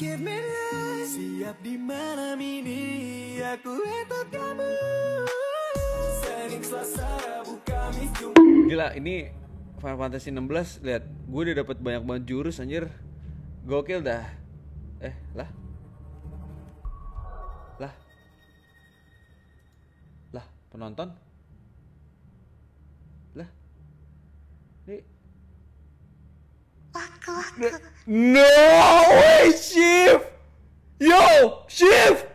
give me life. Siap di malam ini Aku untuk kamu. Senin, Selasa, Rabu, Kamis, Jumat. Gila ini Final Fantasy 16 lihat gue udah dapat banyak banget jurus anjir. Gokil dah. Eh lah. Lah. Lah penonton? Lah. Ini no way yo shift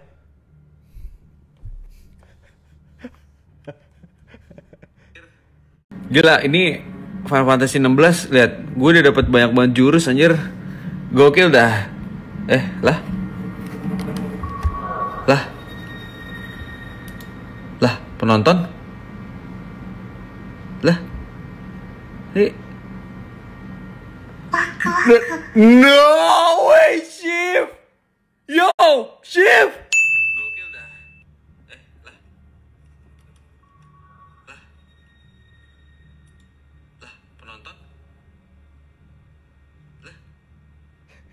Gila, ini Final Fantasy 16 lihat, gue udah dapat banyak banget jurus anjir. Gokil dah. Eh, lah. Lah. Lah, penonton? Lah. Ini No way, Shift. Yo, Shift.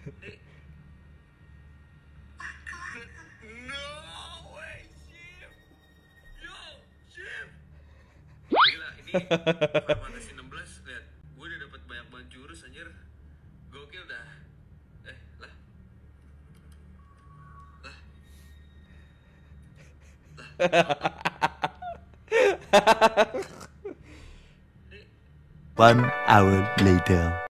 No way, Shift. Yo, Shift. Gila, ini Fantasy 16 lihat. Gue udah dapat banyak banget jurus anjir. Gokil dah. Eh, lah. Lah. One hour later.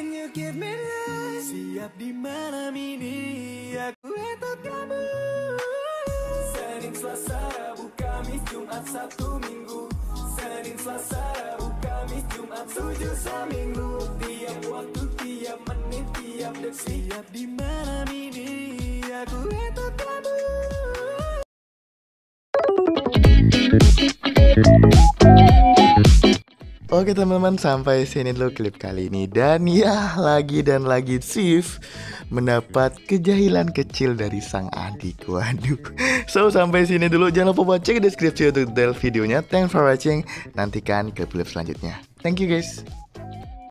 And you give me life Siap di malam ini Aku kamu Senin, Selasa, Rabu, Kamis, Jumat, Sabtu, Minggu. Senin, Selasa, Rabu, Seminggu Tiap waktu, tiap menit, tiap detik. Siap di malam ini Aku untuk kamu Oke teman-teman sampai sini dulu klip kali ini. Dan ya lagi dan lagi Sif mendapat kejahilan kecil dari sang adik. Waduh. So sampai sini dulu. Jangan lupa buat cek deskripsi untuk detail videonya. Thanks for watching. Nantikan klip-klip selanjutnya Thank you guys.